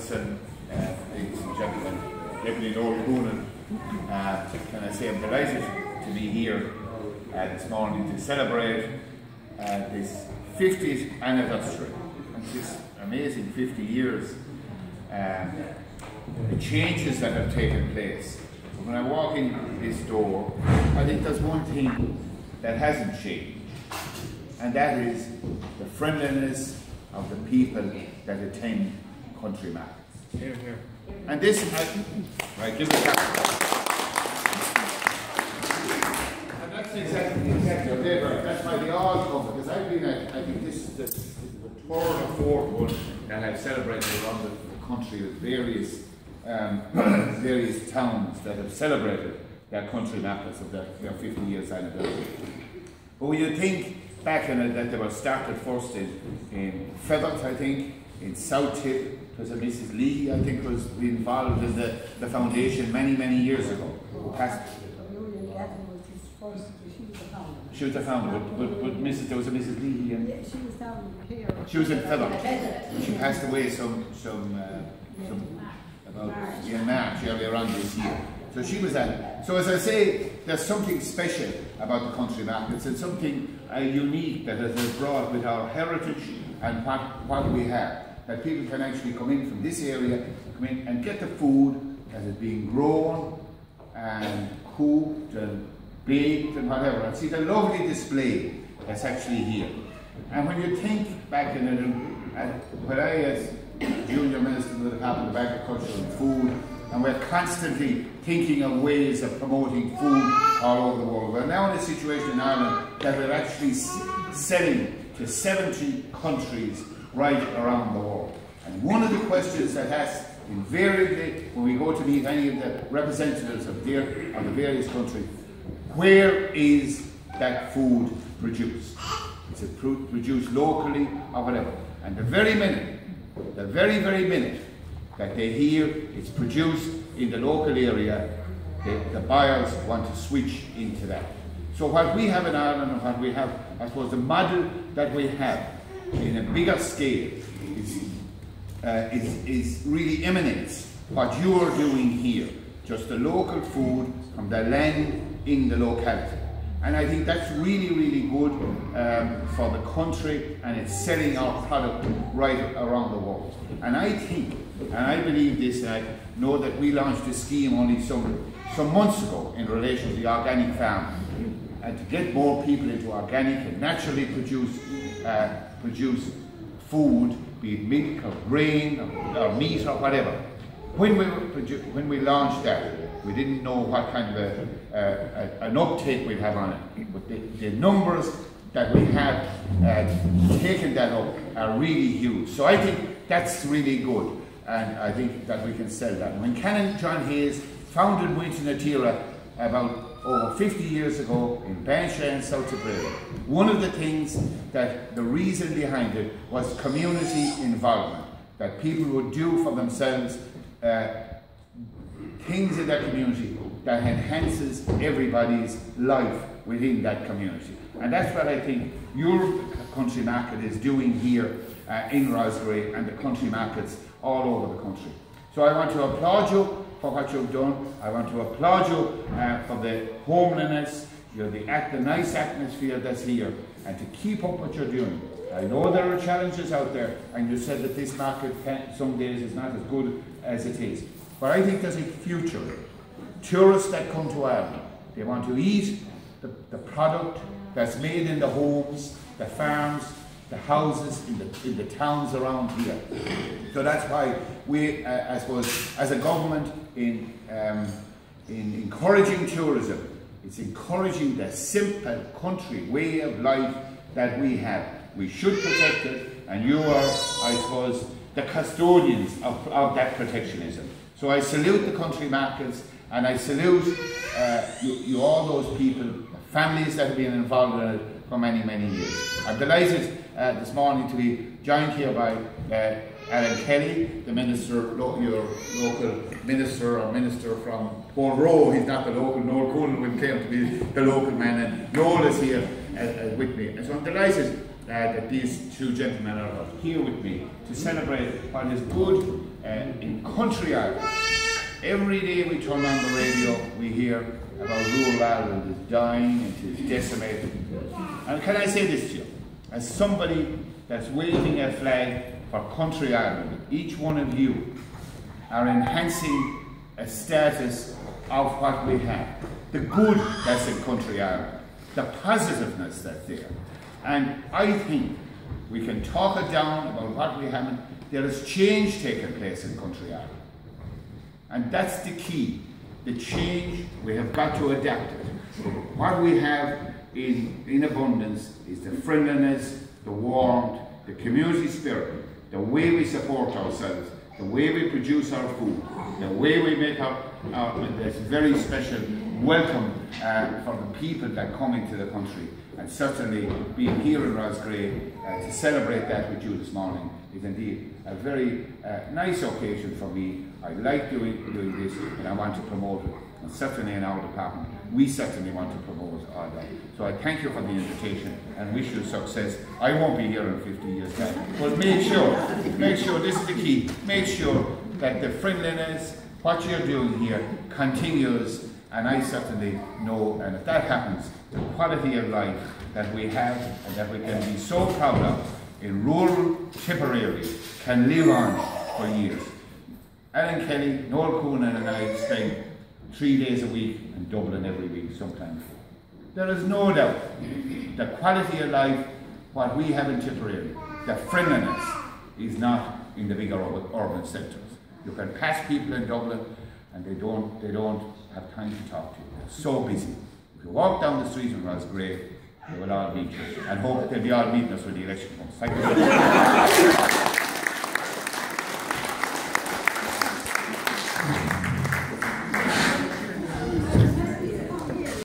Everson, uh, ladies and gentlemen, Deputy Noel Coonan, uh, can I say I'm delighted to be here uh, this morning to celebrate uh, this 50th anniversary and this amazing 50 years, um, the changes that have taken place. When I walk in this door, I think there's one thing that hasn't changed, and that is the friendliness of the people that attend country markets. Here, here. And this, I, right, give me a clap. And that's exactly, exactly, okay, right, that's why they all come, because I've been at, I think this is the, this is the third or fourth one that I've celebrated around the, the country with various, um, various towns that have celebrated their country markets of their, their 50 years anniversary. But when you think back in it, that they were started first in, in Feathers, I think, in South Tip, was a Mrs. Lee, I think, was involved in the, the foundation many, many years ago. passed- She was the founder, but, but, but Mrs. there was a Mrs. Lee, and Yeah, she was down here. she was in Fethard. She passed away some, some, uh, some about yeah, March earlier on this year. So she was at. So as I say, there's something special about the country markets and something uh, unique that has been brought with our heritage and what, what we have. That people can actually come in from this area, come in and get the food that is being grown and cooked and baked and whatever. And see the lovely display that's actually here. And when you think back in it, and when I as junior minister of the Department of Agriculture and Food, and we're constantly thinking of ways of promoting food all over the world. We're now in a situation in Ireland that we're actually selling to 70 countries right around the world. And one of the questions that has invariably, when we go to meet any of the representatives of, of the various countries, where is that food produced? Is it pro- produced locally or whatever? And the very minute, the very, very minute that they hear it's produced in the local area, the, the buyers want to switch into that. So what we have in Ireland and what we have, I suppose the model that we have in a bigger scale uh, is, is really emanates what you are doing here. Just the local food from the land in the locality. And I think that's really, really good um, for the country and it's selling our product right around the world. And I think, and I believe this, and I know that we launched this scheme only some, some months ago in relation to the organic farm. And to get more people into organic and naturally produce, uh, produce food, be it milk or grain or, or meat or whatever. When we, when we launched that, we didn't know what kind of a, uh, a, an uptake we'd have on it. But the, the numbers that we have uh, taken that up are really huge. So I think that's really good. And I think that we can sell that. When Canon John Hayes founded Muintir na Tíre about over 50 years ago in Bansha and South Tipperary, one of the things that the reason behind it was community involvement. That people would do for themselves uh, things in their community that enhances everybody's life within that community. And that's what I think your country market is doing here uh, in Roscrea and the country markets all over the country. So I want to applaud you for what you've done. I want to applaud you uh, for the homeliness, you know, the, act, the nice atmosphere that's here, and to keep up what you're doing. I know there are challenges out there, and you said that this market can, some days is not as good as it is. But I think there's a future. Tourists that come to Ireland, they want to eat the, the product that's made in the homes, the farms, the houses in the, in the towns around here. So that's why we, uh, I suppose, as a government, in, um, in encouraging tourism, it's encouraging the simple country way of life that we have. We should protect it, and you are, I suppose, the custodians of, of that protectionism. So I salute the country markets, and I salute uh, you, you, all those people, families that have been involved in it for many, many years. I'm delighted uh, this morning to be joined here by uh, Alan Kelly, the minister, lo your local minister or minister from Rowe. He's not the local, Noel Coonan claim to be the local man, and Noel is here uh, uh, with me. And so I'm delighted that these two gentlemen are here with me to celebrate what is good uh, in country Ireland. Every day we turn on the radio, we hear about rural Ireland is dying, and it is decimated. And can I say this to you? As somebody that's waving a flag for country Ireland, each one of you are enhancing a status of what we have. The good that's in country Ireland, the positiveness that's there. And I think we can talk it down about what we haven't. There is change taking place in country Ireland. And that's the key. The change, we have got to adapt it. What we have in, in abundance is the friendliness, the warmth, the community spirit, the way we support ourselves, the way we produce our food, the way we make our, our this very special welcome uh, for the people that come into the country. And certainly being here in Roscrea uh, to celebrate that with you this morning is indeed a very uh, nice occasion for me. I like doing, doing this and I want to promote it. And certainly in our department, we certainly want to promote that. So I thank you for the invitation and wish you success. I won't be here in 50 years time, but make sure, make sure, this is the key, make sure that the friendliness, what you're doing here continues and I certainly know, and if that happens, the quality of life that we have and that we can be so proud of in rural Tipperary can live on for years. Alan Kelly, Noel Coonan and I spend three days a week in Dublin every week sometimes. There is no doubt the quality of life, what we have in Tipperary, the friendliness is not in the bigger urban centres. You can pass people in Dublin and they don't, they don't have time to talk to you. They're so busy. If you walk down the street in Roscrea, all meet and hope they'll be all meeting us when the election comes. Thank you